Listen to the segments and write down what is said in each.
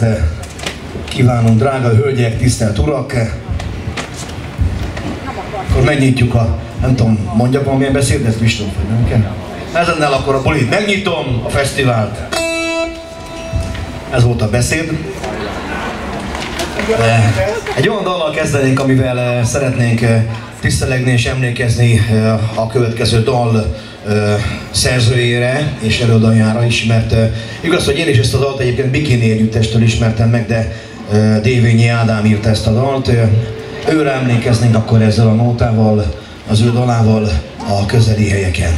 délutánt kívánunk, drága hölgyek, tisztelt urak! Akkor megnyitjuk a, nem tudom, mondjak valamilyen beszédet, Kristóf, hogy nem kell? Ezennel akkor a bulit megnyitom, a fesztivált. Ez volt a beszéd. Egy olyan dallal kezdenénk, amivel szeretnénk tisztelegni és emlékezni a következő dal szerzőjére és előadójára is, mert igaz, hogy én is ezt a dalt egyébként Bikini együttestől ismertem meg, de Dévényi Ádám írta ezt a dalt. Őre emlékeznénk akkor ezzel a nótával, az ő dalával a közeli helyeken.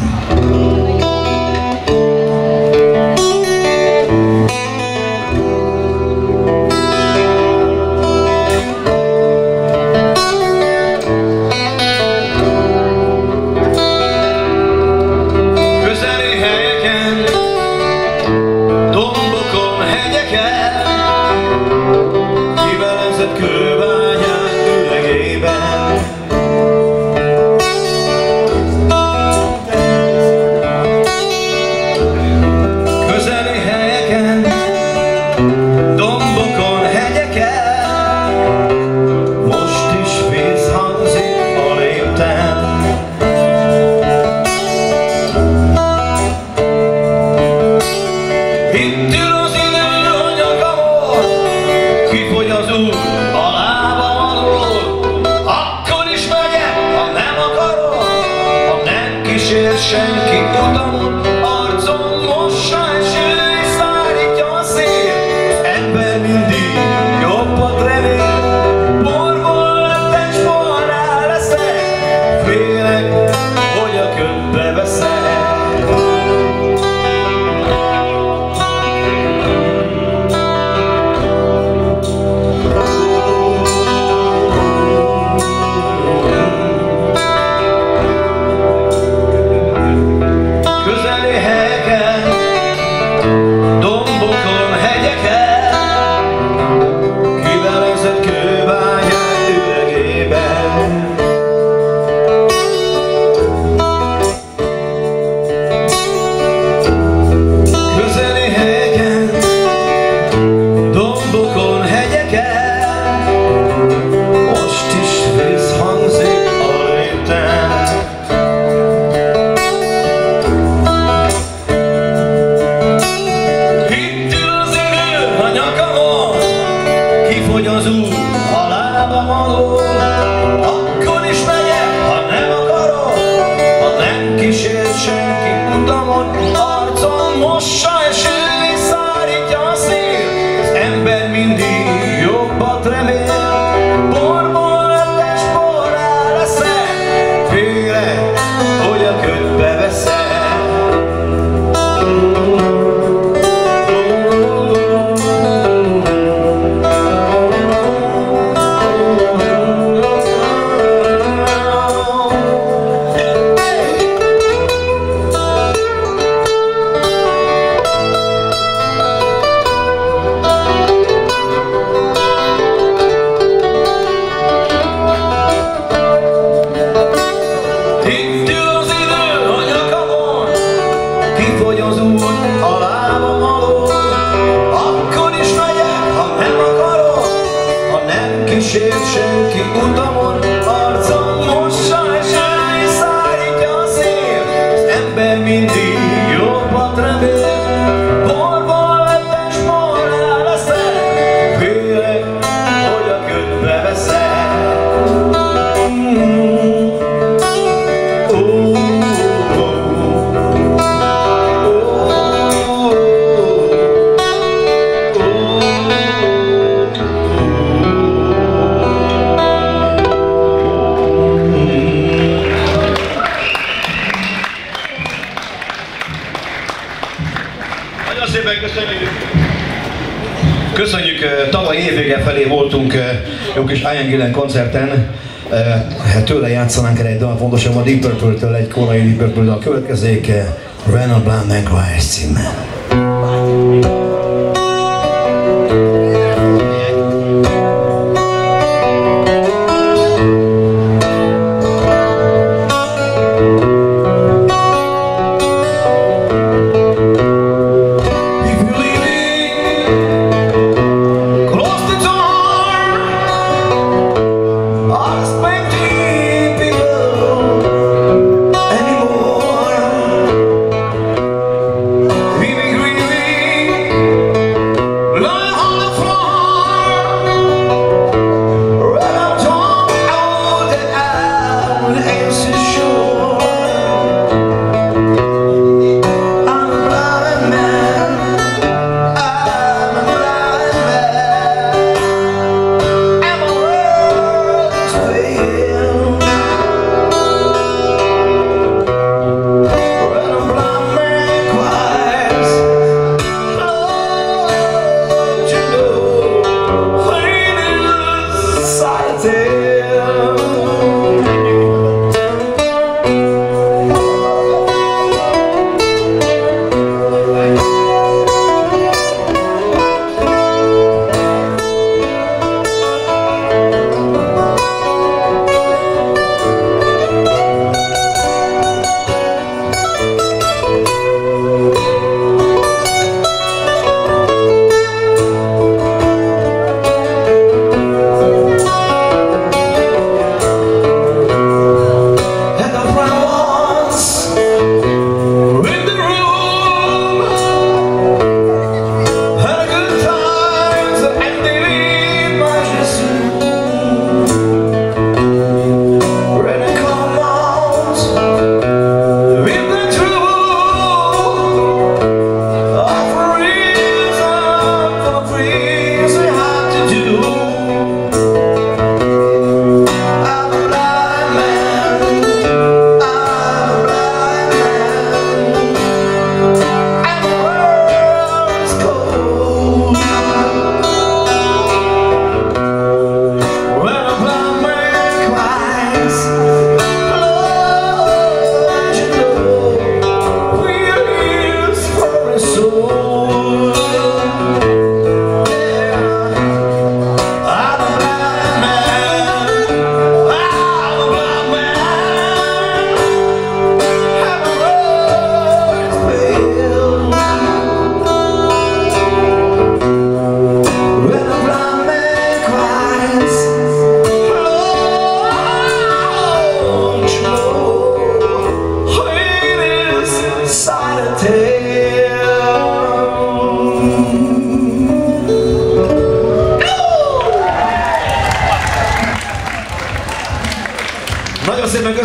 Koncerten hát tőle játszanánk el egy dal, pontosabban a Deep Purple-től egy korai Deep Purple dal következik, Renald Blunt Maguire címmel.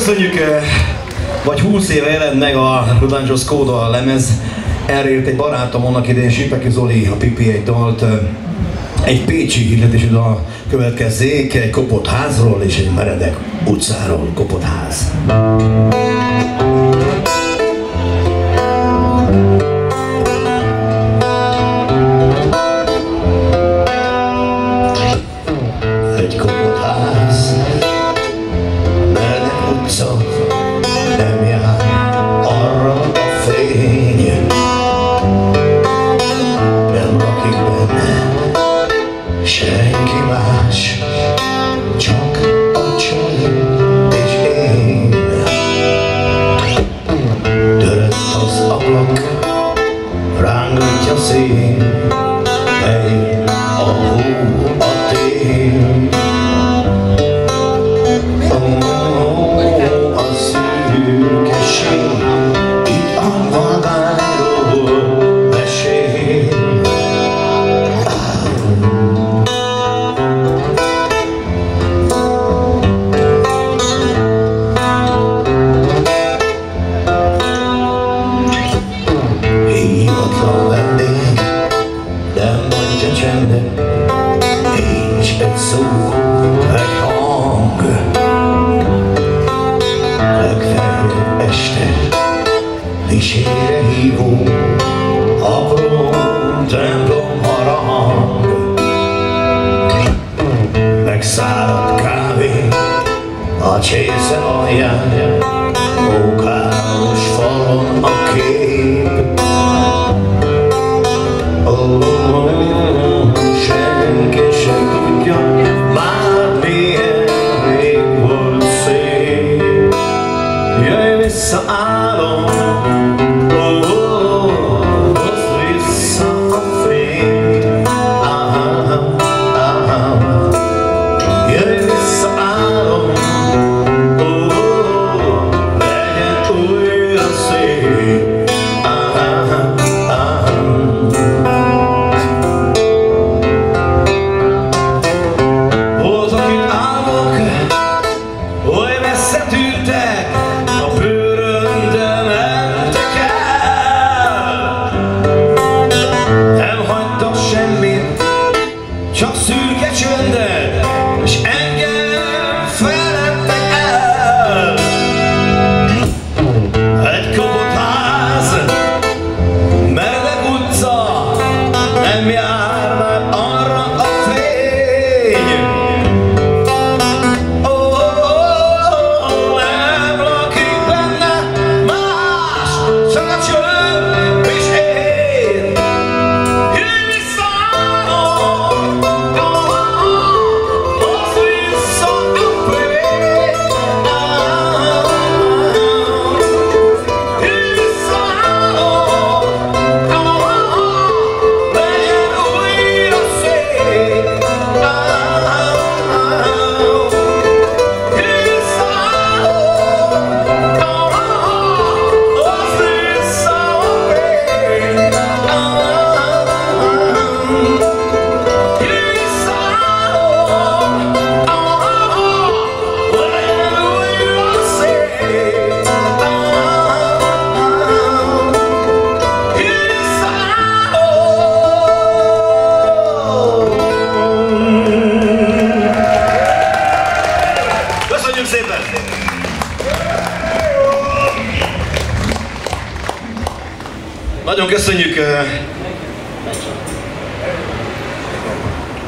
Köszönjük, eh, vagy 20 éve jelent meg a Rudanjos Kóda a lemez. Erre egy barátom annak idején, Sipeki Zoli, a Pipi egy dalt, eh, egy pécsi hirdetésű dal következzék, egy kopott házról és egy meredek utcáról kopott ház.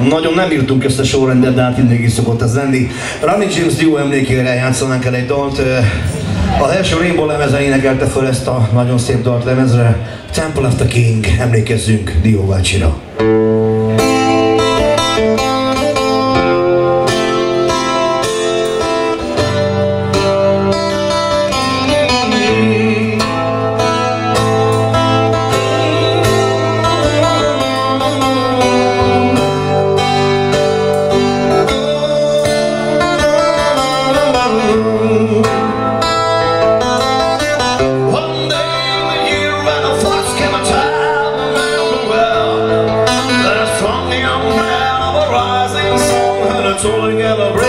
Nagyon nem írtunk össze sorrendet, de hát mindig is szokott ez lenni. Ronnie James Dio emlékére játszanánk el egy dalt. A első Rainbow lemezen énekelte fel ezt a nagyon szép dalt lemezre. Temple of the King, emlékezzünk Dio bácsira. tolling in a break.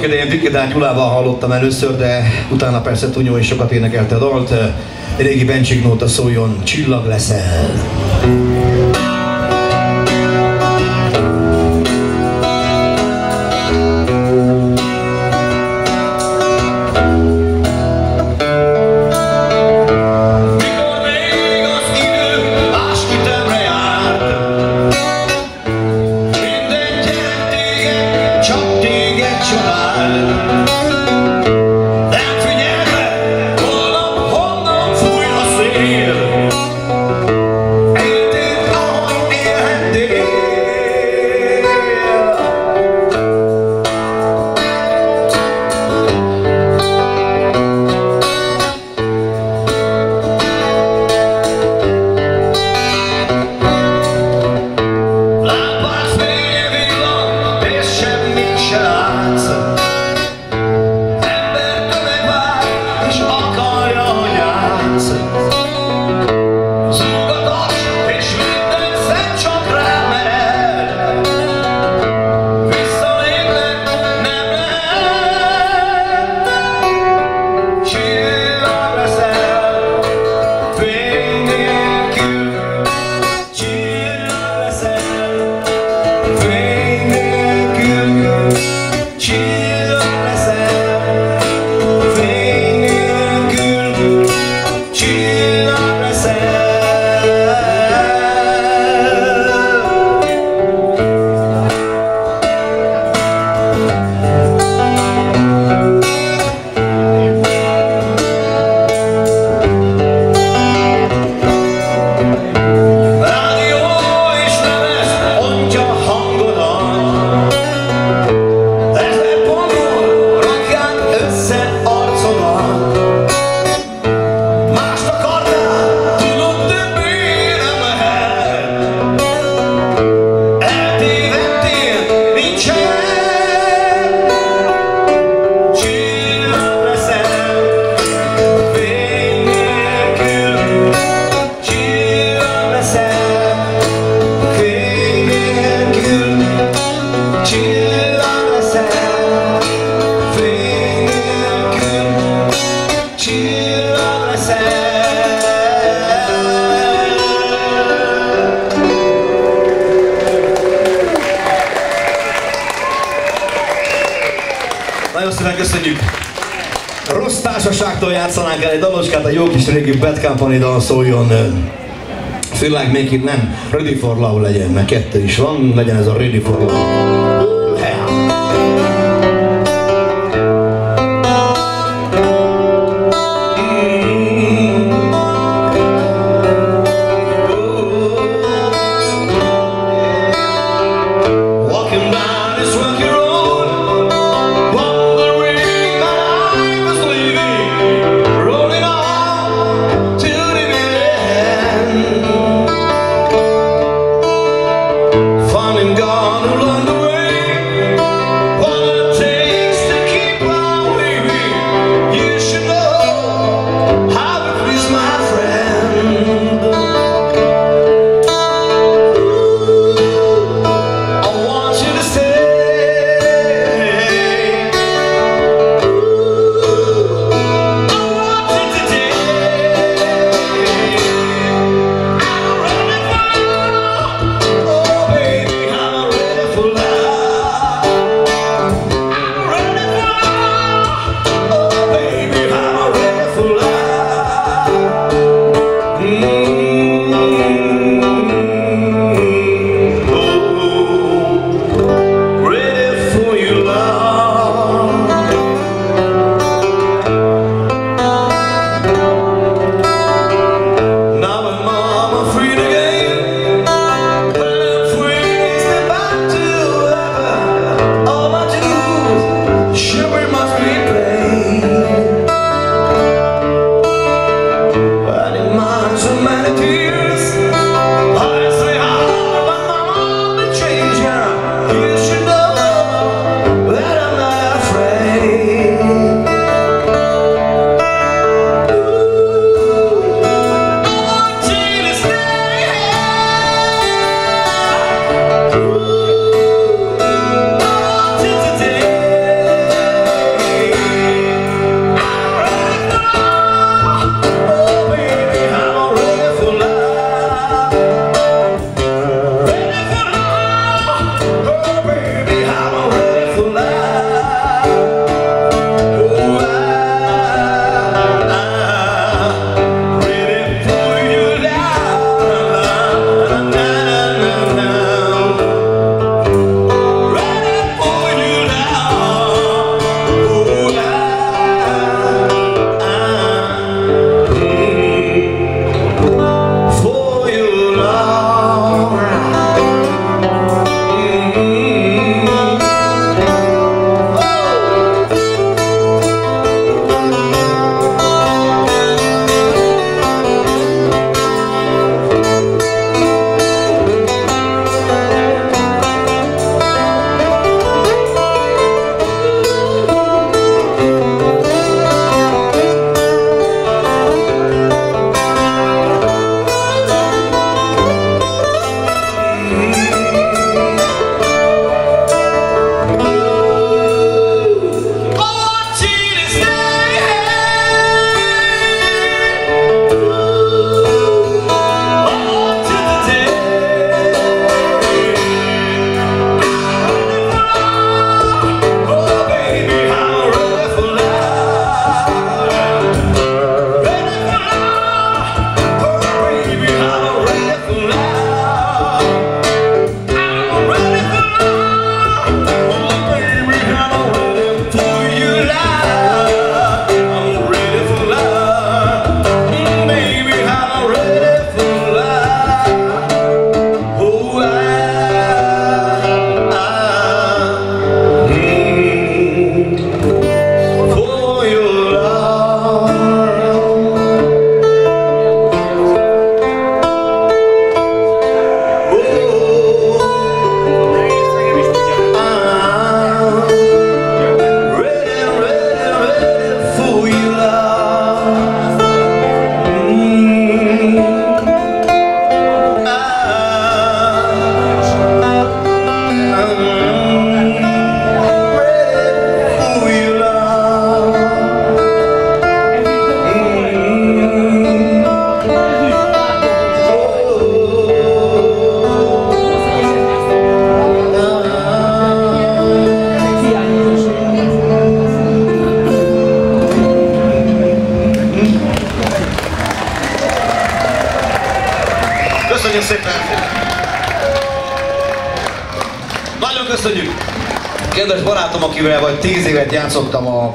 annak idején Vikedán Gyulával hallottam először, de utána persze Tunyó is sokat énekelte a dalt. Régi Bencsik nóta szóljon, csillag leszel. Company dal szóljon. Feel like make nem, Ready for Love legyen, mert kettő is van, legyen ez a Ready for Love.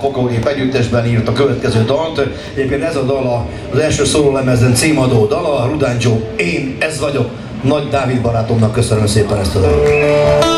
A együttesben, írt a következő dalt. Egyébként ez a dal az első szólólemezen címadó dala, Rudán Joe, én ez vagyok. Nagy Dávid barátomnak köszönöm szépen ezt a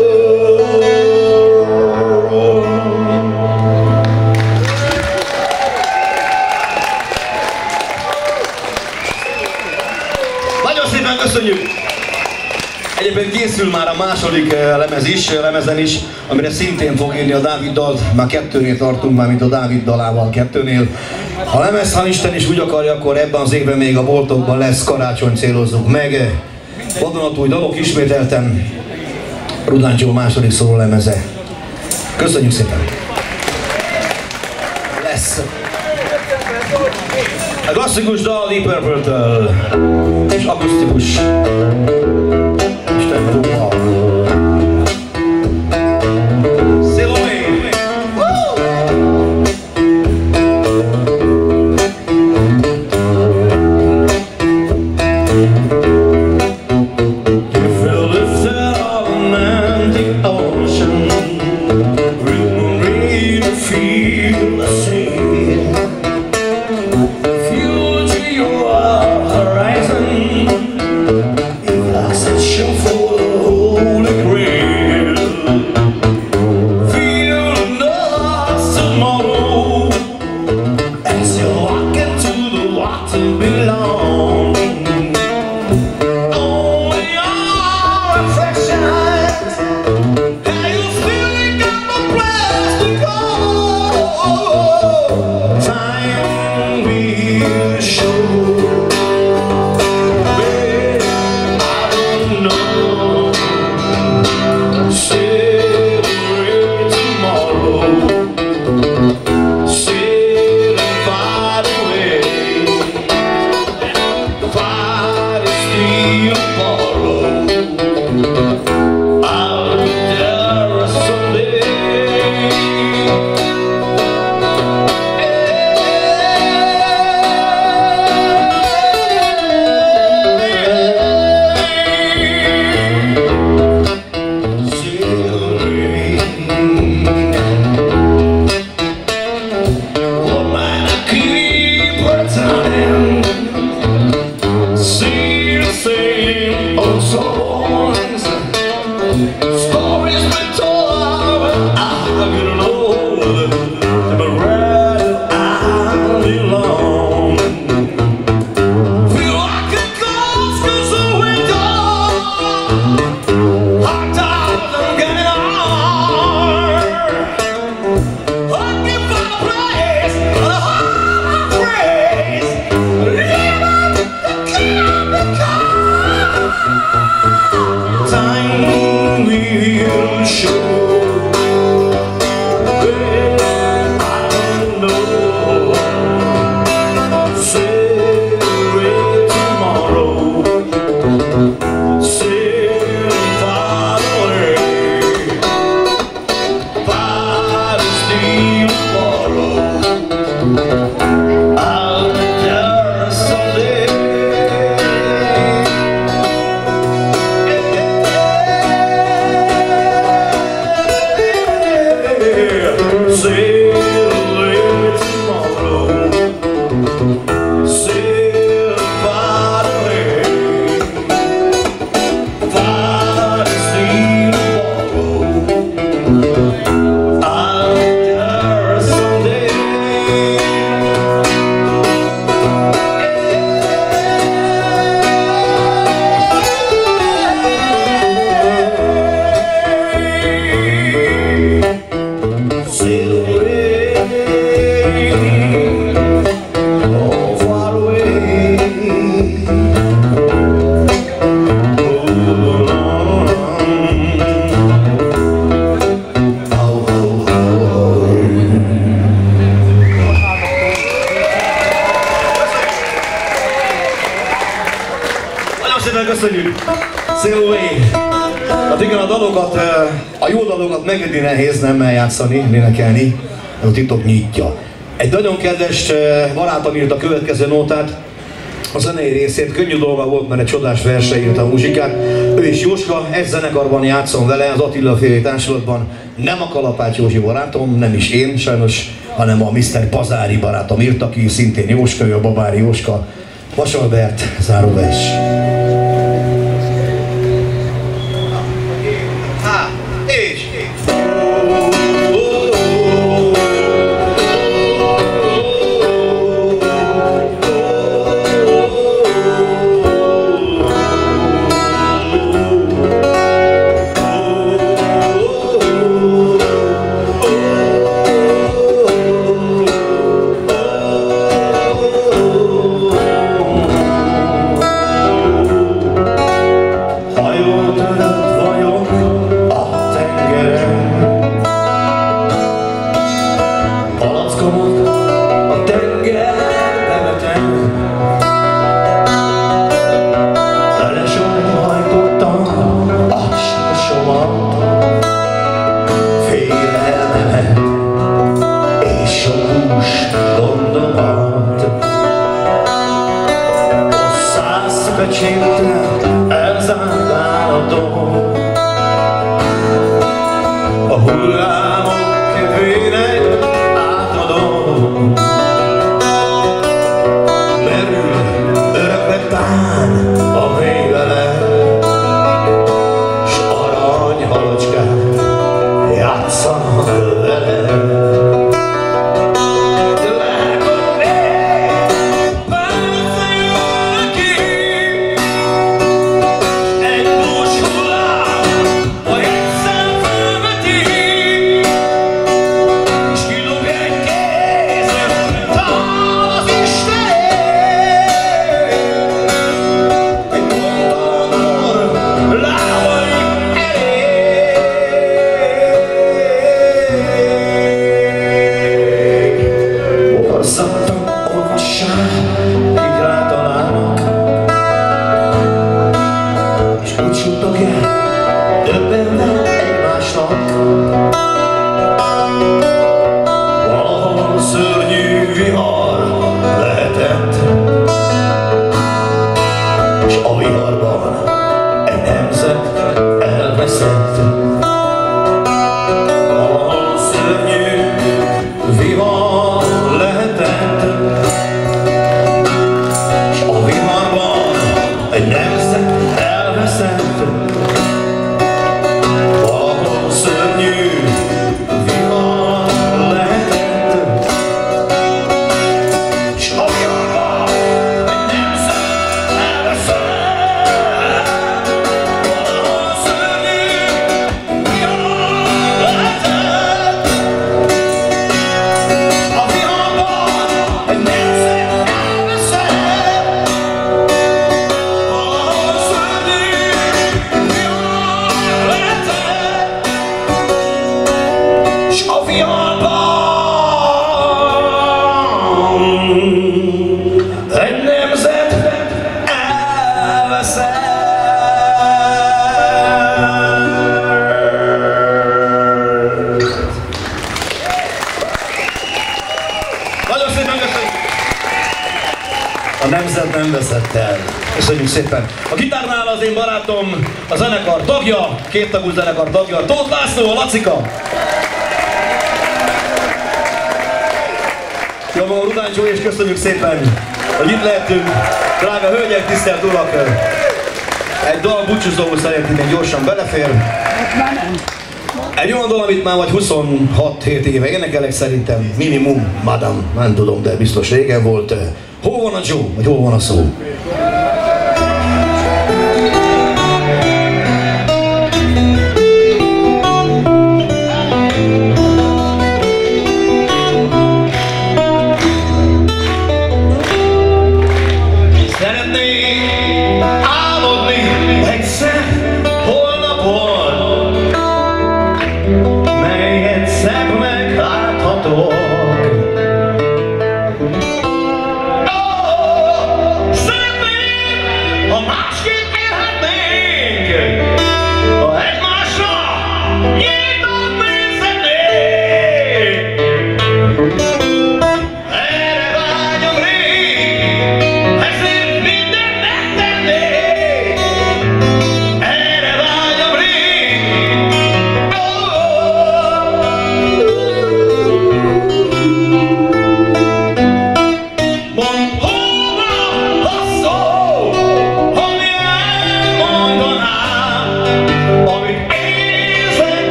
dalat. lemezen is, amire szintén fog írni a Dávid dalt, már kettőnél tartunk már, mint a Dávid dalával kettőnél. Ha lemez, ha Isten is úgy akarja, akkor ebben az évben még a boltokban lesz karácsony célozzuk meg. Vadonatúj dalok ismételten, Rudáncsó második szóló lemeze. Köszönjük szépen! Lesz! A klasszikus dal Deep Purple-től és akusztikus. Isten tudja. Eljátszani, énekelni, ez a titok nyitja. Egy nagyon kedves barátom írt a következő nótát, a zenei részét, könnyű dolga volt, mert egy csodás verse írt a muzsikát. Ő is Jóska, egy zenekarban játszom vele, az Attila féli társulatban. Nem a Kalapács Józsi barátom, nem is én sajnos, hanem a Mr. Pazári barátom írt, aki szintén Jóska, ő a Babári Jóska. Vasalbert, záróvers. két tagú zenekar tagja, Tóth László, a Lacika! Jó van, Rudán Zsó, és köszönjük szépen, hogy itt lehetünk. Drága hölgyek, tisztelt urak! Egy dal búcsúzóul szeretnék gyorsan belefér. Egy olyan dal, amit már vagy 26 7 éve énekelek szerintem, minimum, madam, nem tudom, de biztos régen volt. Hol van a Joe, vagy hol van a szó?